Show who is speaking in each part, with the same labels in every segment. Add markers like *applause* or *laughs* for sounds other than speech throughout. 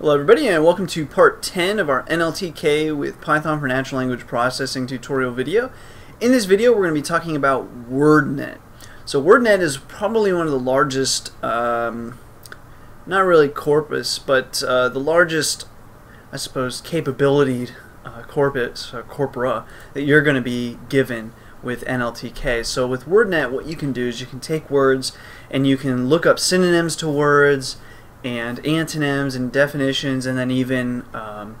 Speaker 1: Hello everybody and welcome to part 10 of our NLTK with Python for Natural Language Processing tutorial video. In this video we're going to be talking about WordNet. So WordNet is probably one of the largest, um, not really corpus, but uh, the largest, I suppose, capability uh, corpus, uh, corpora that you're going to be given with NLTK. So with WordNet what you can do is you can take words and you can look up synonyms to words and antonyms and definitions and then even um,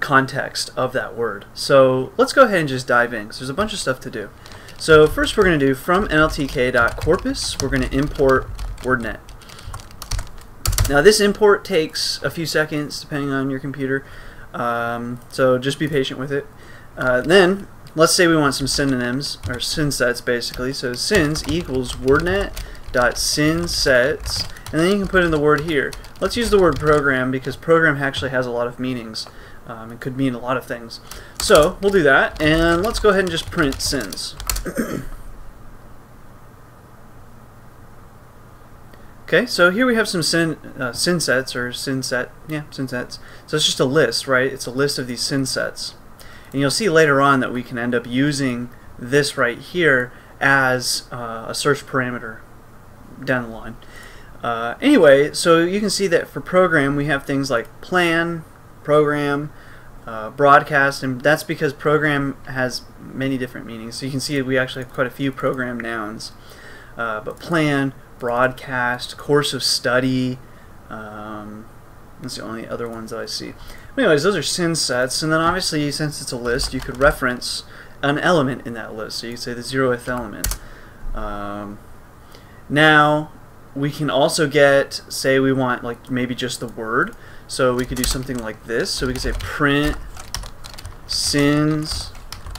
Speaker 1: context of that word. So let's go ahead and just dive in because there's a bunch of stuff to do. So first we're going to do from nltk.corpus we're going to import WordNet. Now this import takes a few seconds depending on your computer um, so just be patient with it. Uh, then let's say we want some synonyms or synsets basically so syns equals wordnet and then you can put in the word here. Let's use the word program because program actually has a lot of meanings. Um, it could mean a lot of things. So we'll do that, and let's go ahead and just print syns. *coughs* okay, so here we have some sin, uh, synsets, or synset, yeah, synsets. So it's just a list, right? It's a list of these synsets. And you'll see later on that we can end up using this right here as uh, a search parameter down the line. Uh, anyway, so you can see that for program we have things like plan, program, uh, broadcast, and that's because program has many different meanings. So you can see we actually have quite a few program nouns. Uh, but plan, broadcast, course of study, um, that's the only other ones that I see. Anyways, those are synsets, and then obviously since it's a list, you could reference an element in that list. So you could say the zeroth element. Um, now, we can also get, say we want like maybe just the word. So we could do something like this. So we could say print syns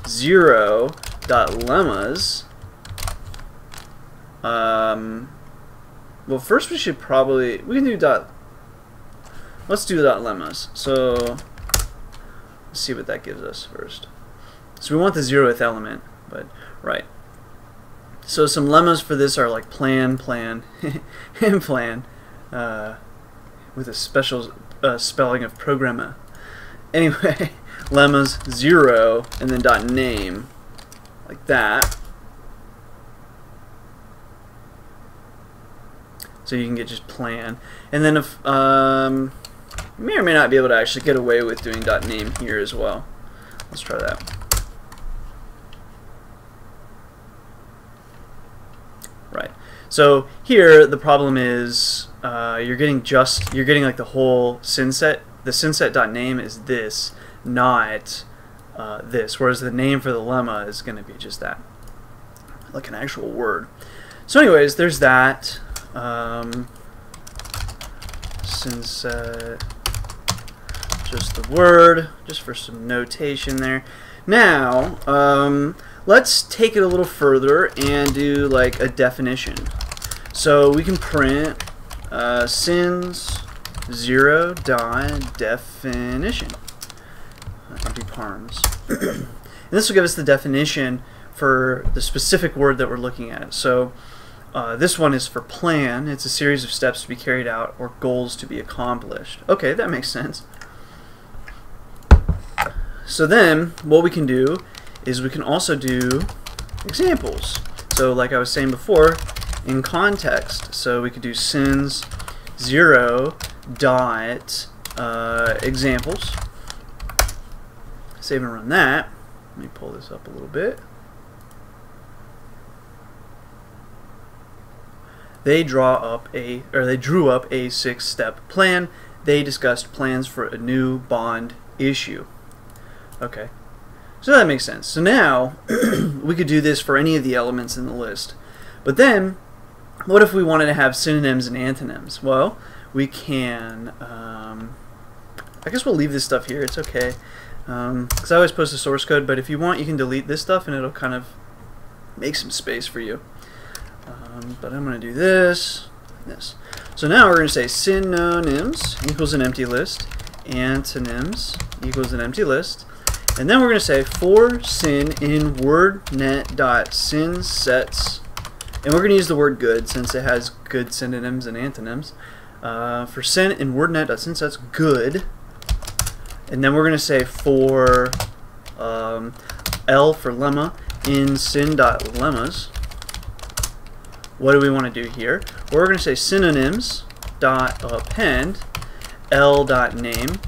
Speaker 1: zero dot lemmas. Um, well, first we should probably we can do dot. Let's do dot lemmas. So let's see what that gives us first. So we want the zeroth element, but right. So some lemmas for this are like plan, plan, *laughs* and plan, uh, with a special uh, spelling of programmer. Anyway, *laughs* lemmas zero and then dot name, like that. So you can get just plan, and then if um, you may or may not be able to actually get away with doing dot name here as well. Let's try that. Right. So here the problem is uh, you're getting just you're getting like the whole synset. The synset.name is this, not uh, this. Whereas the name for the lemma is going to be just that, like an actual word. So anyways, there's that. Um, synset, just the word, just for some notation there. Now, um, let's take it a little further and do like a definition. So we can print uh, syns zero dot definition. Empty parms. *clears throat* and this will give us the definition for the specific word that we're looking at. So uh, this one is for plan. It's a series of steps to be carried out or goals to be accomplished. Okay, that makes sense. So then, what we can do is we can also do examples. So like I was saying before, in context, so we could do syns 0 dot uh, examples. Save and run that. Let me pull this up a little bit. They draw up a, or they drew up a six-step plan. They discussed plans for a new bond issue. Okay. So that makes sense. So now, *clears throat* we could do this for any of the elements in the list. But then, what if we wanted to have synonyms and antonyms? Well, we can, um, I guess we'll leave this stuff here. It's okay. Because um, I always post the source code, but if you want, you can delete this stuff and it'll kind of make some space for you. Um, but I'm going to do this, this. So now we're going to say synonyms equals an empty list, antonyms equals an empty list, and then we're going to say for syn in wordnet.synsets, and we're going to use the word good since it has good synonyms and antonyms. uh, for syn in WordNet, since that's good, and then we're going to say for um, L for lemma in syn.lemmas. What do we want to do here? We're going to say synonyms dot append L dot name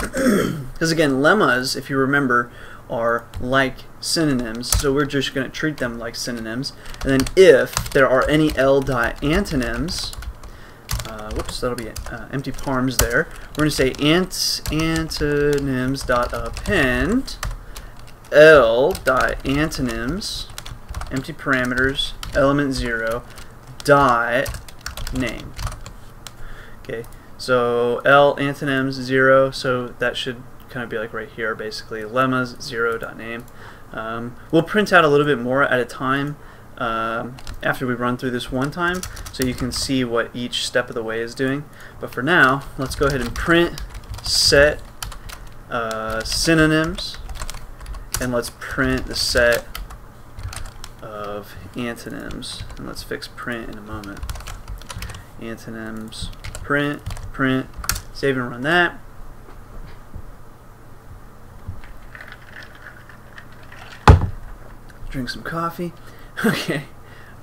Speaker 1: *clears throat* because again lemmas if you remember are like synonyms so we're just going to treat them like synonyms and then if there are any L dot antonyms uh, whoops, that'll be uh, empty parms there. We're going to say ant antonyms dot append L dot antonyms empty parameters element zero dot name. Okay, so L antonyms zero, so that should kind of be like right here basically. Lemmas zero dot name. Um, we'll print out a little bit more at a time um, after we run through this one time so you can see what each step of the way is doing. But for now, let's go ahead and print set uh, synonyms and let's print the set of antonyms and let's fix print in a moment. Antonyms, print, print, save and run that. Drink some coffee. *laughs* Okay.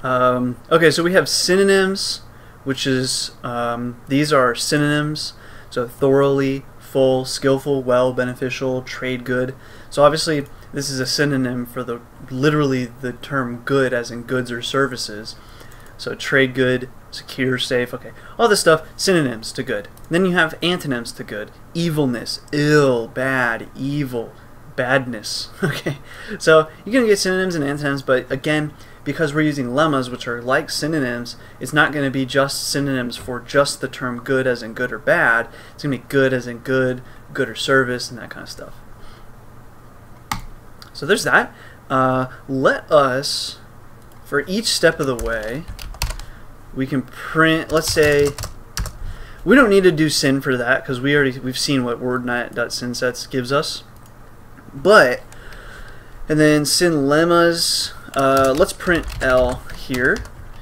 Speaker 1: Um, okay, so we have synonyms, which is, um, these are synonyms. So thoroughly, full, skillful, well, beneficial, trade good. So obviously, this is a synonym for the literally the term good, as in goods or services. So trade good, secure, safe, okay. All this stuff, synonyms to good. Then you have antonyms to good. Evilness, ill, bad, evil, badness. *laughs* Okay, so going to get synonyms and antonyms, but again, because we're using lemmas, which are like synonyms, it's not going to be just synonyms for just the term good as in good or bad. It's going to be good as in good, good or service, and that kind of stuff. So there's that. Uh, let us, for each step of the way, we can print, let's say, we don't need to do syn for that because we already we've seen what wordnet.synsets gives us. But and then syn lemmas, uh, let's print L here.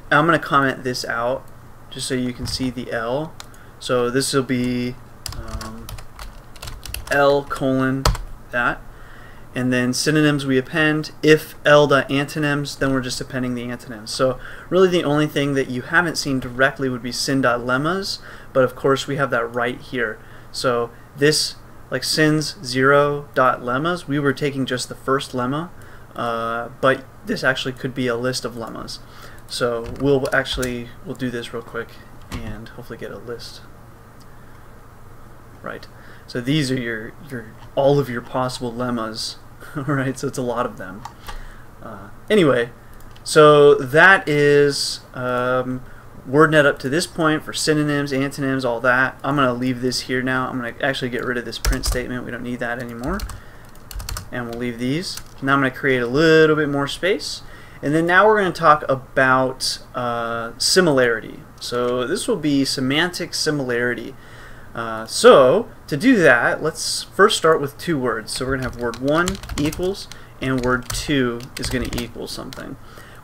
Speaker 1: I'm going to comment this out just so you can see the L. So this will be um, L colon that. And then synonyms we append. If L dot antonyms, then we're just appending the antonyms. So really the only thing that you haven't seen directly would be syn dot lemmas, but of course we have that right here. So this like syns zero dot lemmas, we were taking just the first lemma, uh, but this actually could be a list of lemmas. So we'll actually we'll do this real quick and hopefully get a list. Right. So these are your your all of your possible lemmas. *laughs* right. So it's a lot of them. Uh, anyway, so that is. Um, WordNet up to this point for synonyms, antonyms, all that. I'm going to leave this here now. I'm going to actually get rid of this print statement. We don't need that anymore. And we'll leave these. Now I'm going to create a little bit more space. And then now we're going to talk about uh, similarity. So this will be semantic similarity. Uh, so to do that, let's first start with two words. So we're going to have word 1 equals and word 2 is going to equal something.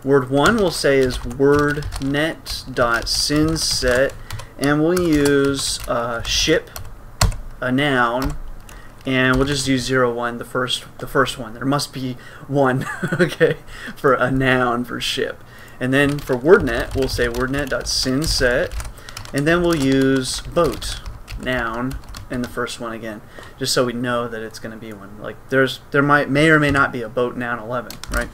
Speaker 1: Word 1 we'll say is wordnet.synset and we'll use uh, ship, a noun, and we'll just use 0, 1, the first, the first one. There must be one, *laughs* okay, for a noun for ship. And then for wordnet, we'll say wordnet.synset, and then we'll use boat, noun, and the first one again, just so we know that it's going to be one. Like there's, there might, may or may not be a boat noun 11, right?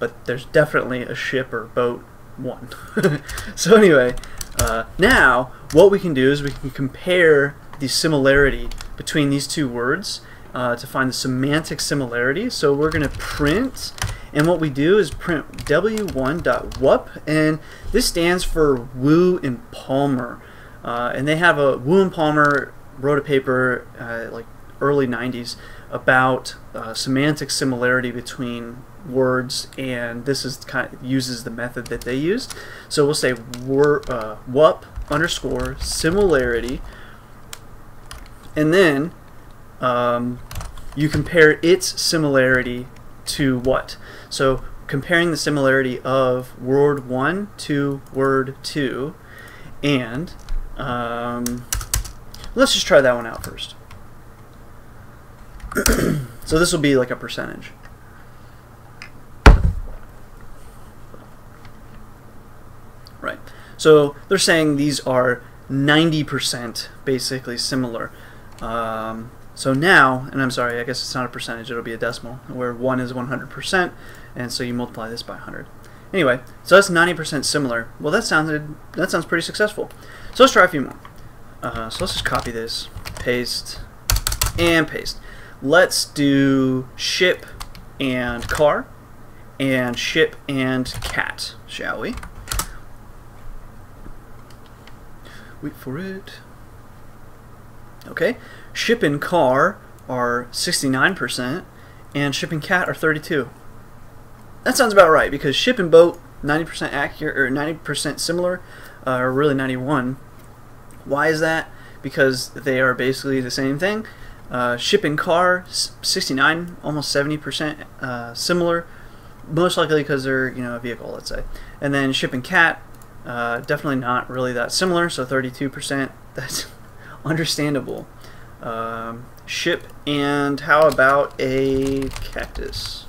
Speaker 1: But there's definitely a ship or boat one. *laughs* *laughs* so anyway, uh, now what we can do is we can compare the similarity between these two words uh, to find the semantic similarity. So we're going to print, and what we do is print w1.wup, and this stands for Wu and Palmer. Uh, and they have a Wu and Palmer wrote a paper uh, like early 90s about uh, semantic similarity between words and this is kind of uses the method that they used so we'll say wor, uh, wup underscore similarity and then um, you compare its similarity to what so comparing the similarity of word 1 to word 2 and um, let's just try that one out first. *clears throat* so this will be like a percentage. Right. So they're saying these are 90% basically similar. Um, so now, and I'm sorry, I guess it's not a percentage, it'll be a decimal, where 1 is 100%, and so you multiply this by 100. Anyway, so that's 90% similar. Well, that sounded that sounds pretty successful. So let's try a few more. Uh, so let's just copy this, paste, and paste. Let's do ship and car, and ship and cat, shall we? Wait for it. Okay, ship and car are 69%, and ship and cat are 32. That sounds about right because ship and boat 90% accurate or 90% similar, uh, or really 91. Why is that? Because they are basically the same thing. Uh, car 69, almost 70% uh, similar, most likely because they're you know a vehicle, let's say. And then ship and cat uh, definitely not really that similar, so 32%. *laughs* That's understandable. Um, ship and how about a cactus?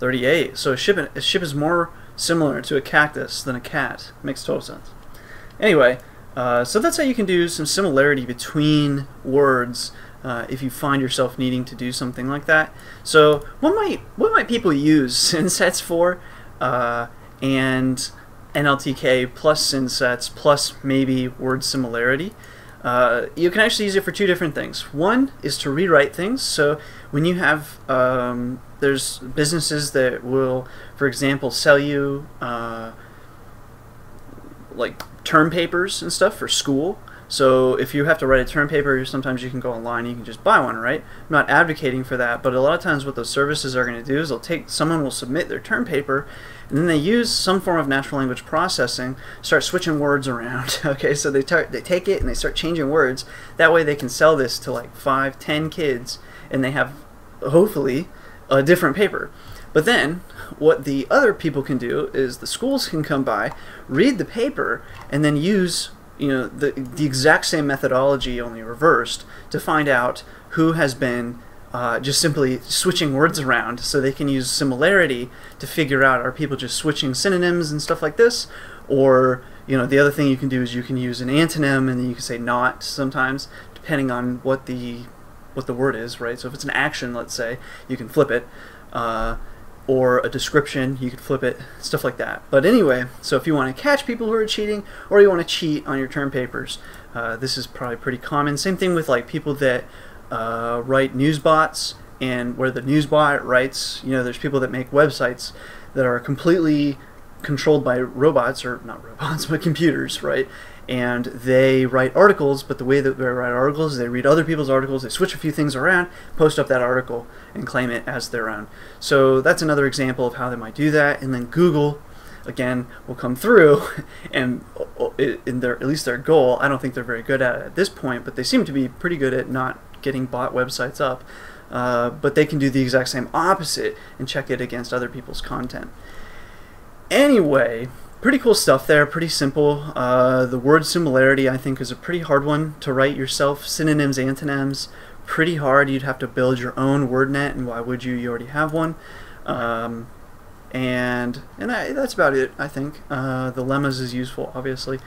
Speaker 1: Thirty-eight. So a ship, a ship is more similar to a cactus than a cat. Makes total sense. Anyway, uh, so that's how you can do some similarity between words uh, if you find yourself needing to do something like that. So what might what might people use *laughs* synsets for? Uh, and NLTK plus synsets plus maybe word similarity. Uh, you can actually use it for two different things. One is to rewrite things. So when you have, um, there's businesses that will, for example, sell you uh, like term papers and stuff for school. So if you have to write a term paper, sometimes you can go online and you can just buy one, right? I'm not advocating for that, but a lot of times what those services are going to do is they'll take, someone will submit their term paper, and then they use some form of natural language processing, start switching words around, *laughs* okay? So they, they take it and they start changing words. That way they can sell this to like five, ten kids, and they have, hopefully, a different paper. But then, what the other people can do is the schools can come by, read the paper, and then use you know the the exact same methodology only reversed to find out who has been uh, just simply switching words around so they can use similarity to figure out are people just switching synonyms and stuff like this? Or you know the other thing you can do is you can use an antonym and then you can say not sometimes depending on what the what the word is right? So if it's an action let's say you can flip it. Uh, or a description, you could flip it, stuff like that. But anyway, so if you want to catch people who are cheating or you want to cheat on your term papers, uh, this is probably pretty common. Same thing with like people that uh, write news bots and where the news bot writes, you know, there's people that make websites that are completely controlled by robots or not robots *laughs* but computers right and they write articles but the way that they write articles is they read other people's articles they switch a few things around post up that article and claim it as their own. So that's another example of how they might do that and then google again will come through *laughs* and in their at least their goal i don't think they're very good at it at this point but they seem to be pretty good at not getting bot websites up uh, but they can do the exact same opposite and check it against other people's content. Anyway, pretty cool stuff there, pretty simple. Uh, the word similarity, I think, is a pretty hard one to write yourself. Synonyms, antonyms, pretty hard. You'd have to build your own WordNet, and why would you? You already have one. Um, and and I, that's about it, I think. Uh, the lemmas is useful, obviously.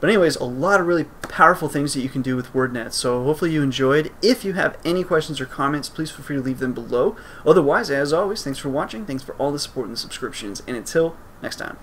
Speaker 1: But anyways, a lot of really powerful things that you can do with WordNet. So hopefully you enjoyed. If you have any questions or comments, please feel free to leave them below. Otherwise, as always, thanks for watching. Thanks for all the support and subscriptions. And until next time.